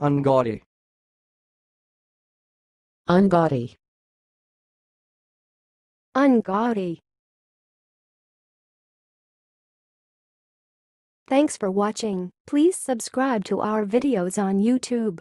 Ungaudy. Ungaudy. Ungaudy. Thanks for watching. Please subscribe to our videos on YouTube.